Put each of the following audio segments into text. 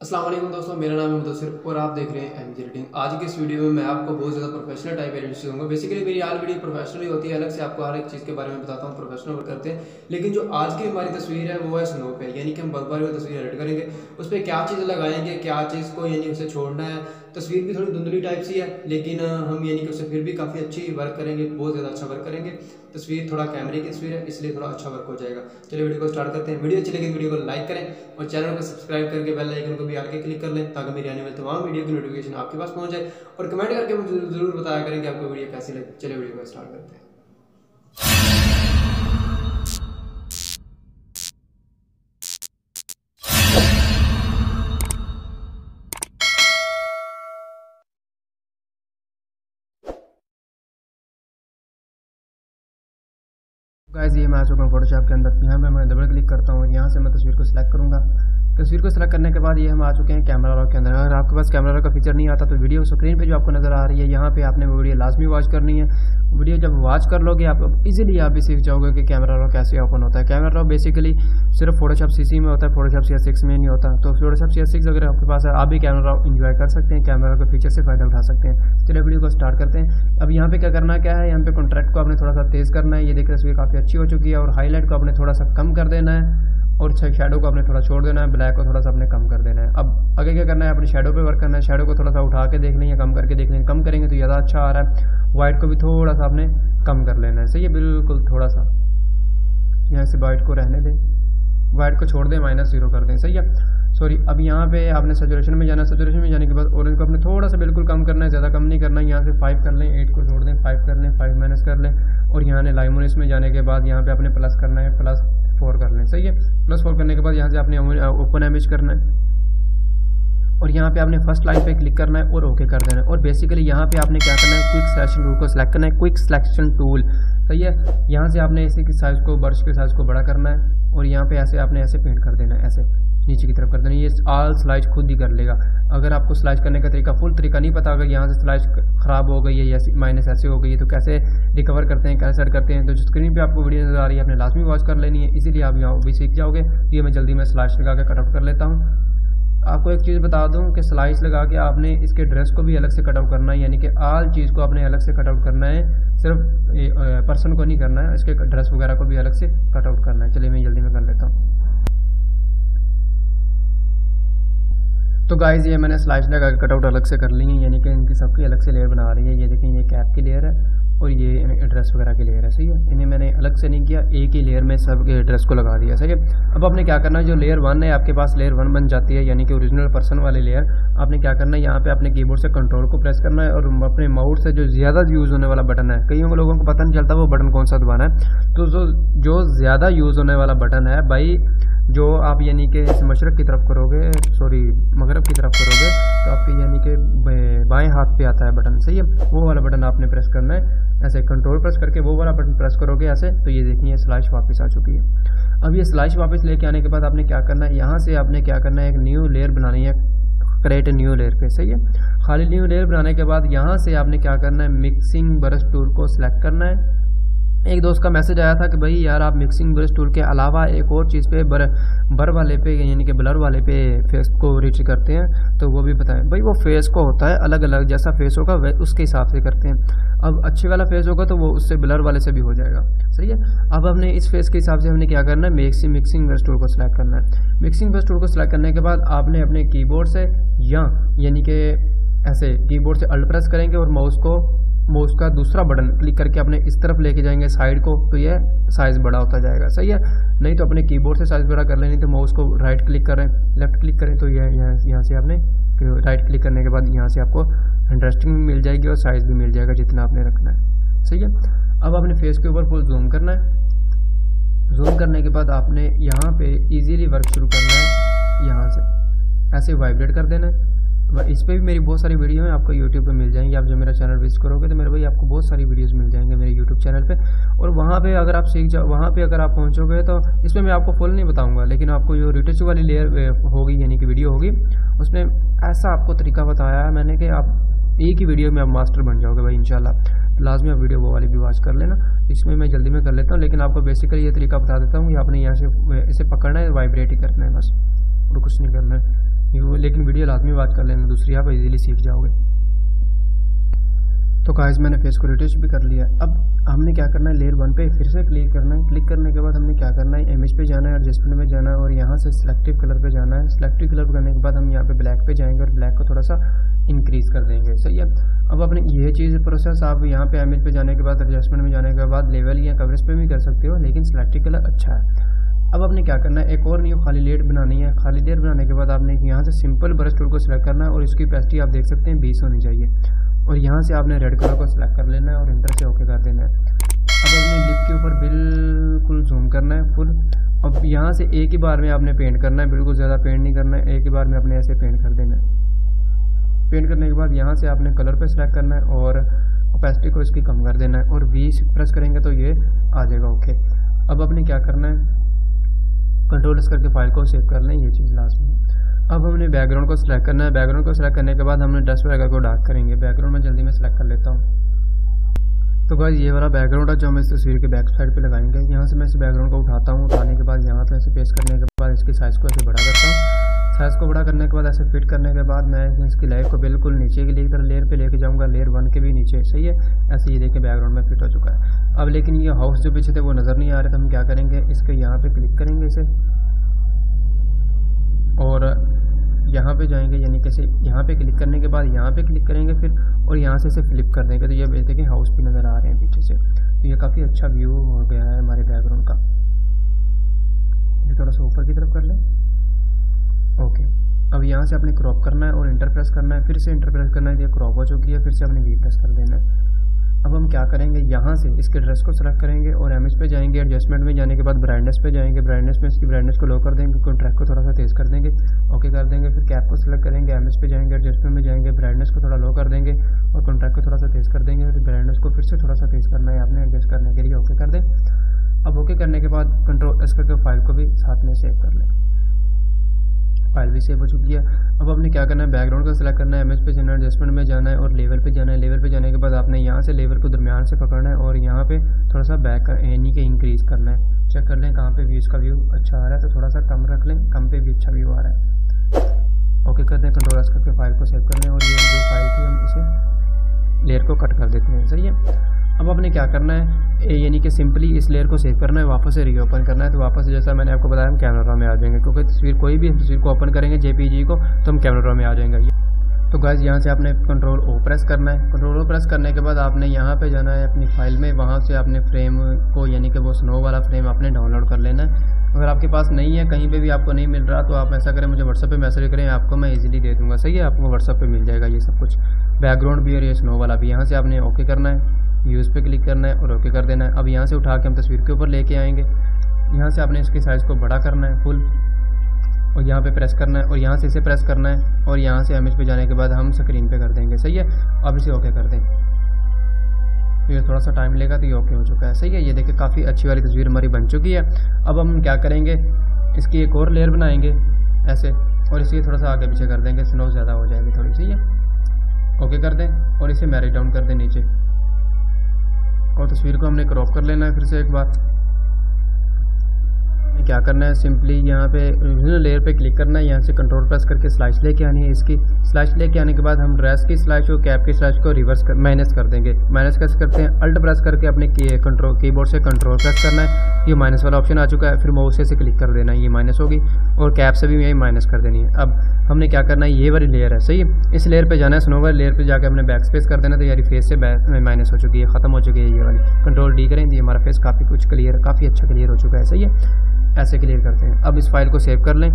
अस्सलाम वालेकुम दोस्तों, मेरा नाम है मुदसर और आप देख रहे हैं एम रेटिंग आज की इस वीडियो में मैं आपको बहुत ज़्यादा प्रोफेशनल टाइप एडिट्स दूँगा बेसिकली मेरी आल वीडियो प्रोफेशनल ही होती है, अलग से आपको हर एक चीज़ के बारे में बताता हूँ प्रोफेशनल वर्क करते हैं। लेकिन जो आज की हमारी तस्वीर है, वो है स्नो पे, यानी कि हम बर्फबारी की तस्वीर एडिट करेंगे। उस पर क्या चीज़ लगाएँगे, क्या चीज़ को यानी उसे छोड़ना है तस्वीर भी थोड़ी धुंधली टाइप सी है, लेकिन हम यानी कि उससे फिर भी काफ़ी अच्छी वर्क करेंगे, बहुत ज़्यादा अच्छा वर्क करेंगे। तस्वीर थोड़ा कैमरे की तस्वीर है, इसलिए थोड़ा अच्छा वर्क हो जाएगा। चलिए वीडियो को स्टार्ट करते हैं। वीडियो अच्छी लगे वीडियो को लाइक करें और चैनल को सब्सक्राइब करके बेल आइकन को भी आगे क्लिक कर लें, ताकि मेरी आने वाली तमाम वीडियो की नोटिफिकेशन आपके पास पहुँच जाए। और कमेंट करके मुझे ज़रूर बताया करें कि आपको वीडियो कैसी लगी। चलिए वीडियो को स्टार्ट करते हैं। गाइस ये मैं आ चुका हूँ फोटोशॉप के अंदर यहाँ पे मैं डबल क्लिक करता हूँ यहाँ से मैं तस्वीर को सिलेक्ट करूँगा। तस्वीर को सिलेक्ट करने के बाद ये हम आ चुके हैं कैमरा रॉक के अंदर। अगर आपके पास कैमरा रॉक का फीचर नहीं आता तो वीडियो स्क्रीन पे जो आपको नज़र आ रही है, यहाँ पे आपने वो वीडियो लाजमी वॉच करनी है। वीडियो जब वॉच कर लोगे, आप इजीली आप भी सीख जाओगे कि कैमरा रॉक कैसे ओपन होता है। कैमरा रॉक बेसिकली सिर्फ़ फोटोशॉप सी में होता है फोटोशॉप सी सिक्स में नहीं होता। तो फोटोशॉप सी सिक्स अगर आपके पास है, आप भी कैमरा रॉक इन्जॉय कर सकते हैं, कैमरा रॉक के फीचर से फ़ायदा उठा सकते हैं। चलिए वीडियो को स्टार्ट करते हैं। अब यहाँ पे क्या करना, क्या है? यहाँ पे कॉन्ट्रैक्ट को आपने थोड़ा सा तेज़ करना है। ये देख तस्वीर काफ़ी अच्छी हो चुकी है और हाईलाइट को आपने थोड़ा सा कम कर देना है। और शेडो को आपने थोड़ा छोड़ देना है ब्लैक को थोड़ा सा आपने कम कर देना है। अब आगे क्या करना है? अपने शेडो पे वर्क करना है। शेडो को थोड़ा सा उठा के देख लें या कम करके देख लें। कम करेंगे तो ज़्यादा अच्छा आ रहा है। वाइट को भी थोड़ा सा आपने कम कर लेना है। सही है? बिल्कुल थोड़ा सा। यहाँ से वाइट को रहने दें। वाइट को छोड़ दें माइनस ज़ीरो कर दें। सही है? सॉरी अब यहाँ पे आपने सेचुरेशन में जाना सेचुरेशन में जाने के बाद ऑरेंज को आपने थोड़ा सा बिल्कुल कम करना है। ज़्यादा कम नहीं करना है। यहाँ से फाइव कर लें। एट को छोड़ दें। फाइव कर लें। फाइव माइनस कर लें। और यहाँ ने लाइमोनिस में जाने के बाद यहाँ पे आपने प्लस करना है। प्लस फोर कर लें सही है? प्लस फोर करने के बाद यहाँ से आपने ओपन एमेज करना है। और यहाँ पे आपने फ़र्स्ट लाइन पे क्लिक करना है और ओके कर देना है। और बेसिकली यहाँ पे आपने क्या करना है? क्विक सिलेक्शन टूल को सिलेक्ट करना है। क्विक सिलेक्शन टूल सही है? यहाँ से आपने इसी साइज़ को बर्श के साइज़ को बड़ा करना है। और यहाँ पे ऐसे, आपने ऐसे पेंट कर देना है, ऐसे। नीचे की तरफ़ कर देना। ये आल स्लाइज खुद ही कर लेगा। अगर आपको स्लाइज करने का तरीका फुल तरीका नहीं पता, अगर यहाँ से स्लाइज ख़राब हो गई है या माइनस ऐसे हो गई है तो कैसे रिकवर करते हैं, कैसे सेट करते हैं तो स्क्रीन पे आपको वीडियो नज़र आ रही है, आपने लाजमी वॉच कर लेनी है। इसीलिए आप यहाँ भी सीख जाओगे। ये मैं जल्दी में स्लाइस लगा के कटआउट कर लेता हूँ। आपको एक चीज़ बता दूँ कि स्लाइस लगा के आपने इसके ड्रेस को भी अलग से कटआउट करना है, यानी कि आल चीज़ को आपने अलग से कटआउट करना है। सिर्फ़ पर्सन को नहीं करना है, इसके ड्रेस वगैरह को भी अलग से कटआउट करना है। चलिए मैं जल्दी में कर लेता हूँ। तो गाइज़ ये मैंने स्लाइस लगा कटआउट अलग से कर ली है, यानी कि इनकी सबकी अलग से लेयर बना रही है। ये देखें ये कैप की लेयर है और ये ड्रेस वगैरह की लेयर है, सही है? इन्हें मैंने अलग से नहीं किया, एक ही लेयर में सब ड्रेस को लगा दिया, सही है? अब आपने क्या करना है? जो लेयर वन है, आपके पास लेयर वन बन जाती है, यानी कि ओरिजिनल पर्सन वाली लेयर आपने क्या करना है? यहाँ पे अपने कीबोर्ड से कंट्रोल को प्रेस करना है और अपने माउस से जो ज़्यादा यूज़ होने वाला बटन है कई लोगों को पता नहीं चलता वो बटन कौन सा दबाना है। तो जो जो ज़्यादा यूज़ होने वाला बटन है, भाई जो आप यानी कि इस मशरक़ की तरफ़ करोगे सॉरी मगरब की तरफ़ करोगे तो आपके यानी कि बाएँ हाथ पे आता है बटन, सही है? वो वाला बटन आपने प्रेस करना है, ऐसे कंट्रोल प्रेस करके वो वाला बटन प्रेस करोगे ऐसे तो ये देखिए स्लाइश वापस आ चुकी है। अब ये स्लाइश वापस लेके आने के बाद आपने क्या करना है? यहाँ से आपने क्या करना है? एक न्यू लेयर बनानी है क्रिएट न्यू लेयर पे, सही है? खाली न्यू लेयर बनाने के बाद यहाँ से आपने क्या करना है? मिक्सिंग ब्रश टूल को सिलेक्ट करना है। एक दोस्त का मैसेज आया था कि भाई यार, आप मिक्सिंग ब्रश टूल के अलावा एक और चीज़ पे बर बर वाले पे, यानी कि ब्लर वाले पे फेस को रीच करते हैं तो वो भी बताएँ। भाई वो फेस को होता है अलग अलग जैसा फेस होगा उसके हिसाब से करते हैं। अब अच्छे वाला फेस होगा तो वो उससे ब्लर वाले से भी हो जाएगा। सही है? अब हमने इस फेस के हिसाब से हमने क्या करना है? मिक्सिंग मिक्सिंग ब्रश टूल को सिलेक्ट करना है। मिक्सिंग ब्रश टूल को सिलेक्ट करने के बाद आपने अपने कीबोर्ड से यानी कि ऐसे कीबोर्ड से अल्ट प्रेस करेंगे और माउस को माउस का दूसरा बटन क्लिक करके अपने इस तरफ़ लेके जाएँगे साइड को तो ये साइज़ बड़ा होता जाएगा। सही है? नहीं तो अपने कीबोर्ड से साइज़ बड़ा कर लें तो माउस को राइट क्लिक करें। लेफ़्ट क्लिक करें तो यह यहाँ यहाँ से आपने राइट क्लिक करने के बाद यहाँ से आपको इंटरेस्टिंग भी मिल जाएगी और साइज़ भी मिल जाएगा जितना आपने रखना है। सही है? अब आपने फेस के ऊपर फुल जूम करना है। जूम करने के बाद आपने यहाँ पे इजीली वर्क शुरू करना है। यहाँ से ऐसे वाइब्रेट कर देना है। इस पर भी मेरी बहुत सारी वीडियो है, आपको यूट्यूब पे मिल जाएँगी। आप जो मेरा चैनल विज़िट करोगे तो मेरे भाई आपको बहुत सारी वीडियोस मिल जाएँगे मेरे यूट्यूब चैनल पे। और वहाँ पे अगर आप सीख जाओ वहाँ पे अगर आप पहुँचोगे तो इसमें मैं आपको फुल नहीं बताऊँगा, लेकिन आपको जो रिटच वाली लेयर होगी, यानी कि वीडियो होगी, उसमें ऐसा आपको तरीका बताया है मैंने कि आप एक ही वीडियो में आप मास्टर बन जाओगे भाई, इंशाल्लाह। लाजमी आप वीडियो वो वाली भी वॉच कर लेना। इसमें मैं जल्दी में कर लेता हूँ, लेकिन आपको बेसिकली ये तरीका बता देता हूँ कि आपने यहाँ से इसे पकड़ना है वाइब्रेट ही करना है, बस। और कुछ नहीं करना है। लेकिन वीडियो लाजमी बात कर लेना, दूसरी आप इजीली सीख जाओगे। तो काज मैंने फेस को रिटेच भी कर लिया। अब हमने क्या करना है? लेयर वन पे फिर से क्लिक करना है। क्लिक करने के बाद हमने क्या करना है? इमेज पे जाना है एडजस्टमेंट में जाना है और यहाँ से सिलेक्टिव कलर पे जाना है। सिलेक्टिव कलर करने के बाद हम यहाँ पे ब्लैक पे जाएँगे और ब्लैक को थोड़ा सा इंक्रीज कर देंगे। सही है अब अपने ये चीज़ प्रोसेस आप यहाँ पे इमेज पे जाने के बाद एडजस्टमेंट में जाने के बाद लेवल या कवरेज पे भी कर सकते हो, लेकिन सिलेक्टिव कलर अच्छा है। अब आपने क्या करना है? एक और न्यू खाली लेट बनानी है। खाली लेट बनाने के बाद आपने यहाँ से सिंपल ब्रश टूल को सिलेक्ट करना है और इसकी कैपेसिटी आप देख सकते हैं बीस होनी चाहिए। और यहाँ से आपने रेड कलर को सिलेक्ट कर लेना है और इंटर से ओके कर देना है। अब अपने लिप के ऊपर बिल्कुल जूम करना है फुल अब यहाँ से एक ही बार में आपने पेंट करना है। बिल्कुल ज़्यादा पेंट नहीं करना है। एक ही बार में आपने ऐसे पेंट कर देना है। पेंट करने के बाद यहाँ से आपने कलर पे सिलेक्ट करना है और ओपेसिटी को इसकी कम कर देना है। और वी प्रेस करेंगे तो ये आ जाएगा ओके अब आपने क्या करना है? कंट्रोल करके फ़ाइल को सेव कर लें ये चीज़ लास्ट में अब हमने बैकग्राउंड को सिलेक्ट करना है। बैकग्राउंड को सिलेक्ट करने के बाद हमने डस्ट वगैरह को डार्क करेंगे। बैकग्राउंड में जल्दी मैं सिलेक्ट कर लेता हूँ। तो बस ये वाला बैकग्राउंड है जो हम इस तस्वीर के बैक साइड पे लगाएँगे। यहाँ से मैं इस बैकग्राउंड को उठाता हूँ। उठाने के बाद, यहाँ पे ऐसे पेस्ट करने के बाद इसके साइज़ को ऐसे बढ़ा देता हूँ। साइज़ को बड़ा करने के बाद, ऐसे फिट करने के बाद मैं इसकी लाइट को बिल्कुल नीचे की लेकर, लेयर पे लेके जाऊँगा, लेयर वन के भी नीचे, सही है? ऐसे ये देखिए बैकग्राउंड में फिट हो चुका है। अब लेकिन ये हाउस जो पीछे थे, वो नज़र नहीं आ रहे तो हम क्या करेंगे? इसके यहाँ पे क्लिक करेंगे इसे। और यहाँ पे जाएँगे, यानी कैसे यहाँ पे क्लिक करने के बाद, यहाँ पे क्लिक करेंगे फिर, और यहाँ से इसे फ्लिप कर देंगे। तो ये देखें हाउस भी नज़र आ रहे हैं पीछे से। तो ये काफ़ी अच्छा व्यू हो गया है हमारे बैकग्राउंड का। ये थोड़ा सा ऊपर की तरफ़ कर लें। ओके अब यहाँ से आपने क्रॉप करना है और इंटरप्रेस करना है, फिर से इंटरप्रेस करना है क्रॉप हो चुकी है, फिर से आपने वी प्रेस कर देना है। अब हम क्या करेंगे? यहाँ से इसके ड्रेस को सेलेक्ट करेंगे और एमएस पे जाएँगे एडजस्टमेंट में जाने के बाद ब्राइटनेस पे जाएँगे। ब्राइटनेस में इसकी ब्राइटनेस को लो कर देंगे कॉन्ट्रैक्ट को थोड़ा सा तेज़ कर देंगे। ओके कर देंगे, फिर कैप को सिलेक्ट करेंगे एम पे जाएँगे एडजस्टमेंट में जाएँगे ब्राइटनेस को थोड़ा लो कर देंगे और कॉन्ट्रैक्ट को थोड़ा सा तेज़ कर देंगे। फिर ब्राइटनेस को फिर से थोड़ा सा तेज़ करना है, आपने एडजस्ट करने के लिए ओके कर दें। अब ओके करने के बाद कंट्रोल एस करके फ़ाइल को भी साथ में सेव कर लें। फ़ाइल भी सेव हो चुकी है। अब आपने क्या करना है? बैकग्राउंड का सिलेक्ट करना है इमेज पे जाना एडजस्टमेंट में जाना है और लेवल पे जाना है। लेवल पे जाने के बाद आपने यहाँ से लेवल को दरमियान से पकड़ना है और यहाँ पे थोड़ा सा बैक यानी कि इंक्रीज़ करना है। चेक कर लें कहाँ पे व्यूज़ का व्यू अच्छा आ रहा है तो थोड़ा सा कम रख लें, कम पे भी अच्छा व्यू आ रहा है। ओके करते हैं कंट्रोल करके फ़ाइल को सेव कर लें और ये जो फ़ाइल थी, हम इसे लेयर को कट कर देते हैं। सही है? अब आपने क्या करना है? यानी कि सिंपली इस लेयर को सेव करना है, वापस से रीओपन करना है तो वापस से जैसा मैंने आपको बताया, हम कैमरा में आ जाएँगे, क्योंकि तस्वीर कोई भी तस्वीर को ओपन करेंगे जेपीजी को तो हम कैमरा में आ जाएँगे। तो गैस यहाँ से आपने कंट्रोल ओ प्रेस करना है। कंट्रोल ओ प्रेस करने के बाद आपने यहाँ पे जाना है अपनी फ़ाइल में, वहाँ से आपने फ्रेम को, यानी कि वो स्नो वाला फ्रेम आपने डाउनलोड कर लेना है। अगर आपके पास नहीं है, कहीं पे भी आपको नहीं मिल रहा तो आप ऐसा करें, मुझे व्हाट्सअप पे मैसेज करें, आपको मैं इजीली दे दूँगा। सही है? आपको व्हाट्सअप पे मिल जाएगा ये सब कुछ। बैकग्राउंड भी और ये स्नो वाला भी। यहाँ से आपने ओके करना है। यूज़ पे क्लिक करना है और ओके कर देना है। अब यहाँ से उठा के हम तस्वीर के ऊपर लेके आएँगे। यहाँ से आपने इसके साइज़ को बड़ा करना है फुल और यहाँ पे प्रेस करना है, और यहाँ से इसे प्रेस करना है, और यहाँ से इमेज पे जाने के बाद हम स्क्रीन पे कर देंगे। सही है? अब इसे ओके कर दें। तो ये थोड़ा सा टाइम लेगा तो ये ओके हो चुका है। सही है? ये देखिए, काफ़ी अच्छी वाली तस्वीर हमारी बन चुकी है। अब हम क्या करेंगे? इसकी एक और लेयर बनाएँगे, ऐसे, और इसे थोड़ा सा आगे पीछे कर देंगे। स्नो ज़्यादा हो जाएगी थोड़ी सी है? ओके कर दें, और इसे मैरिज डाउन कर दें नीचे। और तस्वीर को हमने क्रॉप कर लेना है फिर से एक बार। क्या करना है? सिंपली यहाँ पे ओरिजिनल लेयर पे क्लिक करना है। यहाँ से कंट्रोल प्रेस करके स्लाइस लेके आनी है इसकी। स्लाइस लेके आने के बाद हम ड्रेस की स्लाइस और कैप की स्लाइस को रिवर्स कर माइनस कर देंगे। माइनस कैसे करते हैं? अल्ट प्रेस करके अपने कंट्रोल कीबोर्ड से कंट्रोल प्रेस करना है। ये माइनस वाला ऑप्शन आ चुका है, फिर माउस से क्लिक कर देना, ये माइनस होगी और कैप से भी यही माइनस कर देनी है। अब हमने क्या करना है? ये वाली लेयर है, सही है? इस लेयर पर जाना है स्नो वाली लेयर पर जाकर हमने बैक स्पेस कर देना तो यारी फेस से माइनस हो चुकी है, ख़त्म हो चुकी है ये वाली। कंट्रोल डी करें तो हमारा फेस काफ़ी कुछ क्लियर काफ़ी अच्छा क्लियर हो चुका है, सही है? ऐसे क्लियर करते हैं। अब इस फ़ाइल को सेव कर लें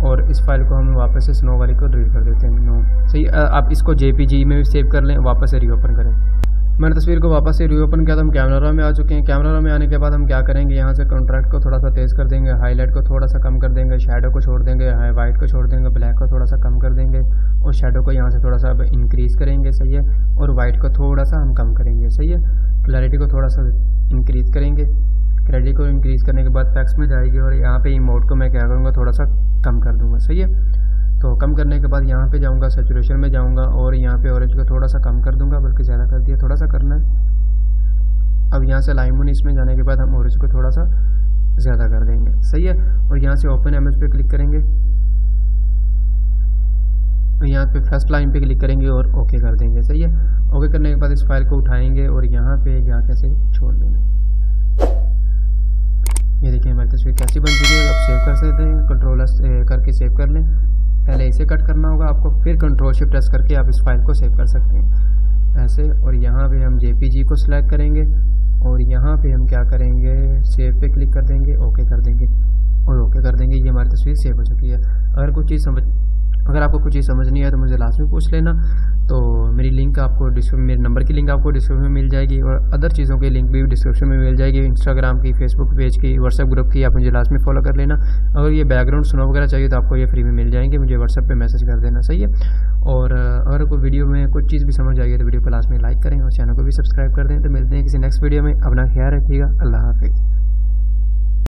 और इस फ़ाइल को हम वापस से स्नो वाली को डिलीट कर देते हैं। नो सही आप इसको जेपीजी में भी सेव कर लें, वापस से रीओपन करें। मैंने तस्वीर को वापस से रीओपन किया तो हम कैमरा में आ चुके हैं। कैमरा में आने के बाद हम क्या करेंगे? यहाँ से कॉन्ट्रैक्ट को थोड़ा सा तेज़ कर देंगे हाईलाइट को थोड़ा सा कम कर देंगे शेडो को छोड़ देंगे हाई वाइट को छोड़ देंगे ब्लैक को थोड़ा सा कम कर देंगे और शेडो को यहाँ से थोड़ा सा इंक्रीज़ करेंगे, सही है? और वाइट को थोड़ा सा हम कम करेंगे, सही है? क्लैरिटी को थोड़ा सा इंक्रीज़ करेंगे। क्रेडिट को इंक्रीज़ करने के बाद फैक्स में जाएगी और यहाँ पर इमोट को मैं क्या करूँगा? थोड़ा सा कम कर दूँगा, सही है? तो कम करने के बाद यहाँ पे जाऊँगा सेचुरेशन में जाऊँगा और यहाँ पे ऑरेंज को थोड़ा सा कम कर दूँगा, बल्कि ज़्यादा कर दिया थोड़ा सा करना है। अब यहाँ से लाइमोन इसमें जाने के बाद हम ऑरेंज को थोड़ा सा ज़्यादा कर देंगे। सही है? और यहाँ से ओपन एम पे क्लिक करेंगे। यहाँ पे फ़र्स्ट लाइन पे क्लिक करेंगे और ओके कर देंगे। सही है? ओके करने के बाद इस फ़ाइल को उठाएँगे और यहाँ पे जाके से छोड़ देंगे। ये देखिए हमारी तस्वीर कैसी बन चुकी है। अब सेव कर सकते हैं कंट्रोल करके सेव कर लें। पहले इसे कट करना होगा, आपको फिर कंट्रोल शिफ्ट प्रेस करके आप इस फ़ाइल को सेव कर सकते हैं। ऐसे, और यहाँ पे हम जेपीजी को सिलेक्ट करेंगे, और यहाँ पे हम क्या करेंगे सेव पे क्लिक कर देंगे ओके कर देंगे, और ओके कर देंगे, ये हमारी तस्वीर सेव हो चुकी है। अगर कुछ चीज़ समझ, अगर आपको कुछ चीज़ समझ नहीं आए तो मुझे लास्ट में पूछ लेना। तो मेरी लिंक आपको डिस्क्रिप्शन मेरे नंबर की लिंक आपको डिस्क्रिप्शन में मिल जाएगी और अदर चीज़ों की लिंक भी डिस्क्रिप्शन में मिल जाएगी। इंस्टाग्राम की फेसबुक पेज की व्हाट्सएप ग्रुप की, आप मुझे लास्ट में फॉलो कर लेना। अगर ये बैकग्राउंड सुनो वगैरह चाहिए तो आपको ये फ्री में मिल जाएँगे। मुझे व्हाट्सएप पर मैसेज कर देना, सही है? और अगर कोई वीडियो में कुछ चीज़ भी समझ है तो वीडियो को लास्ट में लाइक करें और चैनल को भी सब्सक्राइब कर दें। तो मिलते हैं किसी नेक्स्ट वीडियो में। अपना ख्याल रखिएगा। अल्लाह हाफिज़।